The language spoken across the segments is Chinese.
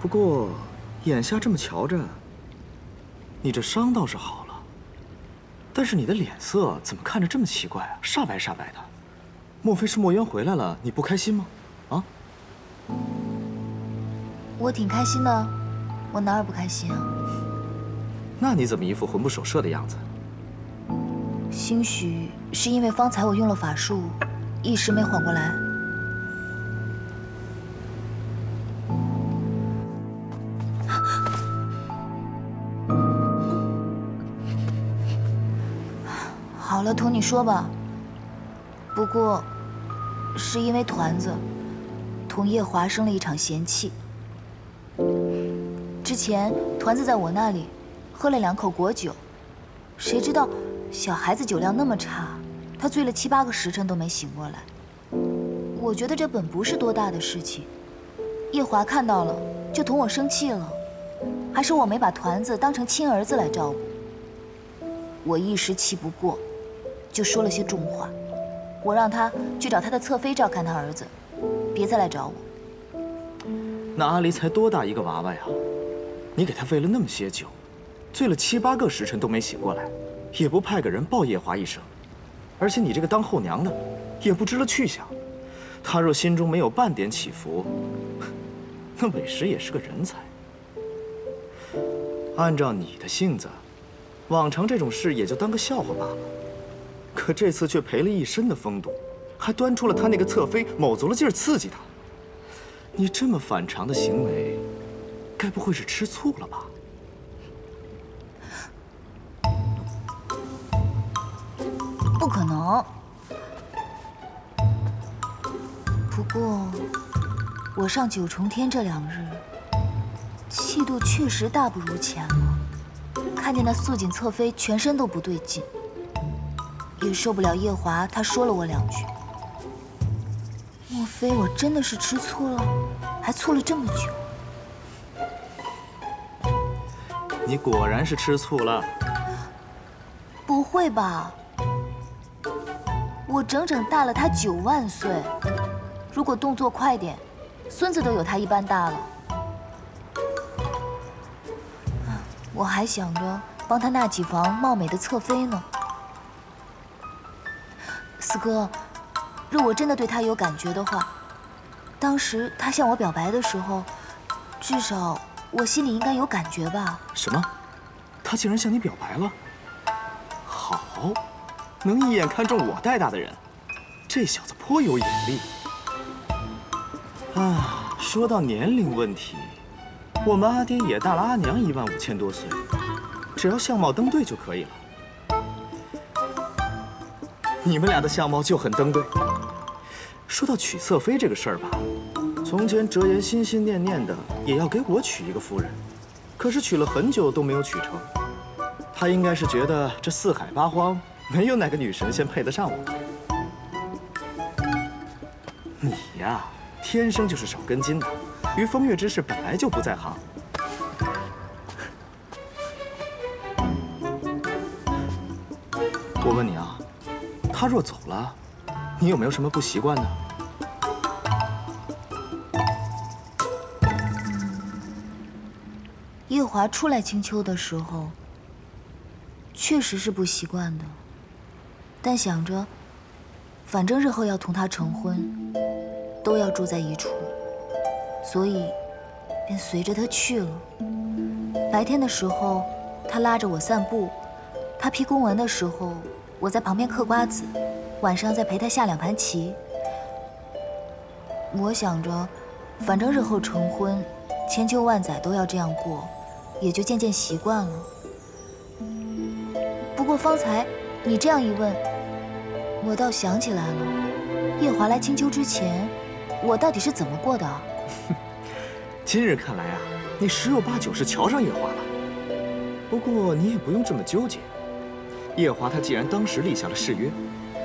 不过，眼下这么瞧着，你这伤倒是好了，但是你的脸色怎么看着这么奇怪啊？煞白煞白的，莫非是墨渊回来了？你不开心吗？啊？我挺开心的，我哪儿不开心啊？那你怎么一副魂不守舍的样子？兴许是因为方才我用了法术，一时没缓过来。好了，同你说吧。不过，是因为团子同叶华生了一场嫌气。之前团子在我那里喝了两口果酒，谁知道小孩子酒量那么差，他醉了七八个时辰都没醒过来。我觉得这本不是多大的事情，叶华看到了就同我生气了，还说我没把团子当成亲儿子来照顾。我一时气不过。就说了些重话，我让他去找他的侧妃照看他儿子，别再来找我。那阿离才多大一个娃娃呀？你给他喂了那么些酒，醉了七八个时辰都没醒过来，也不派个人报夜华一声。而且你这个当后娘的，也不知了去向。他若心中没有半点起伏，那委实也是个人才。按照你的性子，往常这种事也就当个笑话罢了。可这次却赔了一身的风度，还端出了他那个侧妃，卯足了劲儿刺激他。你这么反常的行为，该不会是吃醋了吧？不可能。不过，我上九重天这两日，气度确实大不如前了。看见那素锦侧妃，全身都不对劲。也受不了夜华，他说了我两句。莫非我真的是吃醋了，还醋了这么久？你果然是吃醋了。不会吧？我整整大了他九万岁，如果动作快点，孙子都有他一般大了。我还想着帮他纳几房貌美的侧妃呢。四哥，若我真的对他有感觉的话，当时他向我表白的时候，至少我心里应该有感觉吧？什么？他竟然向你表白了？好，能一眼看中我带大的人，这小子颇有眼力。啊，说到年龄问题，我们阿爹也大了阿娘一万五千多岁，只要相貌登对就可以了。你们俩的相貌就很登对。说到娶侧妃这个事儿吧，从前哲言心心念念的也要给我娶一个夫人，可是娶了很久都没有娶成。他应该是觉得这四海八荒没有哪个女神仙配得上我。你呀，天生就是少根筋的，于风月之事本来就不在行。我问你啊。他若走了，你有没有什么不习惯的？夜华初来青丘的时候，确实是不习惯的。但想着，反正日后要同他成婚，都要住在一处，所以便随着他去了。白天的时候，他拉着我散步；他批公文的时候。我在旁边嗑瓜子，晚上再陪他下两盘棋。我想着，反正日后成婚，千秋万载都要这样过，也就渐渐习惯了。不过方才你这样一问，我倒想起来了，夜华来青丘之前，我到底是怎么过的？今日看来啊，你十有八九是瞧上夜华了。不过你也不用这么纠结。夜华他既然当时立下了誓约，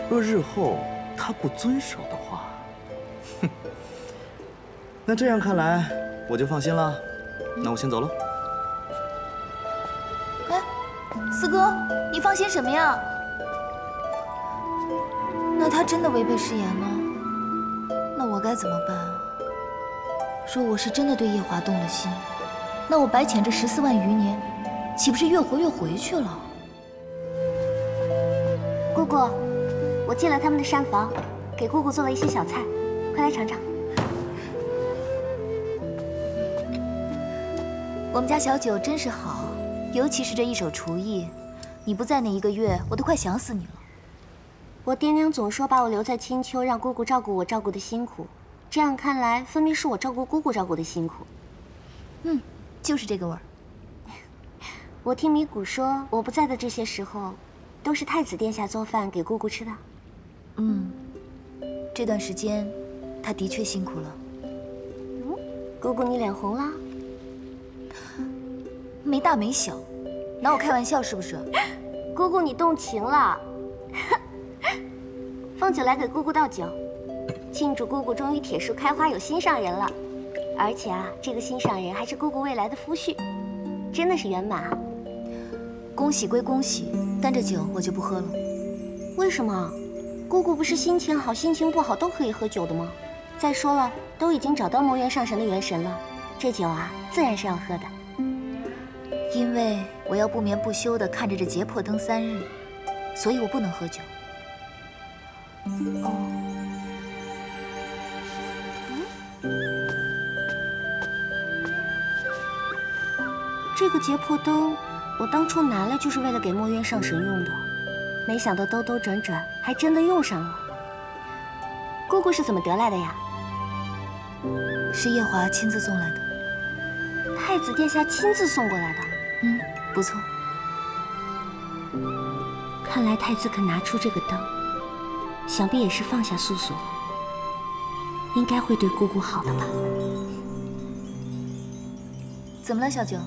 若日后他不遵守的话，哼，那这样看来我就放心了。那我先走了。哎，四哥，你放心什么呀？那他真的违背誓言了，那我该怎么办啊？若我是真的对夜华动了心，那我白潜这十四万余年，岂不是越活越回去了？姑姑，我进了他们的膳房，给姑姑做了一些小菜，快来尝尝。我们家小九真是好，尤其是这一手厨艺。你不在那一个月，我都快想死你了。我爹娘总说把我留在青丘，让姑姑照顾我，照顾的辛苦。这样看来，分明是我照顾姑姑照顾的辛苦。嗯，就是这个味儿。我听米谷说，我不在的这些时候，都是太子殿下做饭给姑姑吃的。嗯，这段时间，他的确辛苦了。嗯，姑姑你脸红了？没大没小，拿我开玩笑是不是？姑姑你动情了。凤九来给姑姑倒酒。庆祝姑姑终于铁树开花有心上人了，而且啊，这个心上人还是姑姑未来的夫婿，真的是圆满。恭喜归恭喜，但这酒我就不喝了。为什么？姑姑不是心情好、心情不好都可以喝酒的吗？再说了，都已经找到魔元上神的元神了，这酒啊，自然是要喝的。因为我要不眠不休地看着这劫破灯三日，所以我不能喝酒。哦。这个劫破灯，我当初拿来就是为了给墨渊上神用的，没想到兜兜转转还真的用上了。姑姑是怎么得来的呀？是夜华亲自送来的。太子殿下亲自送过来的？嗯，不错。看来太子肯拿出这个灯，想必也是放下素素了，应该会对姑姑好的吧？怎么了，小九？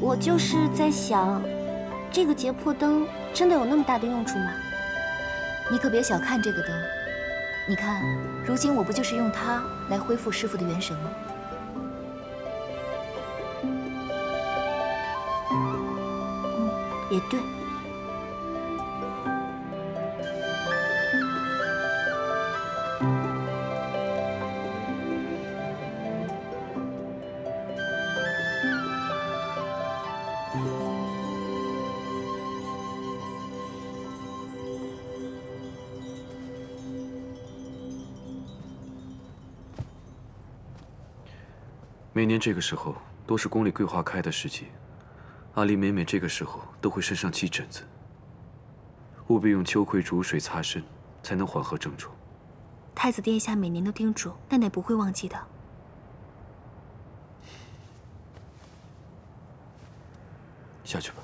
我就是在想，这个结魄灯真的有那么大的用处吗？你可别小看这个灯，你看，如今我不就是用它来恢复师傅的元神吗？也对。每年这个时候都是宫里桂花开的时节，阿离每每这个时候都会身上起疹子，务必用秋葵煮水擦身，才能缓和症状。太子殿下每年都叮嘱，奈奈不会忘记的。下去吧。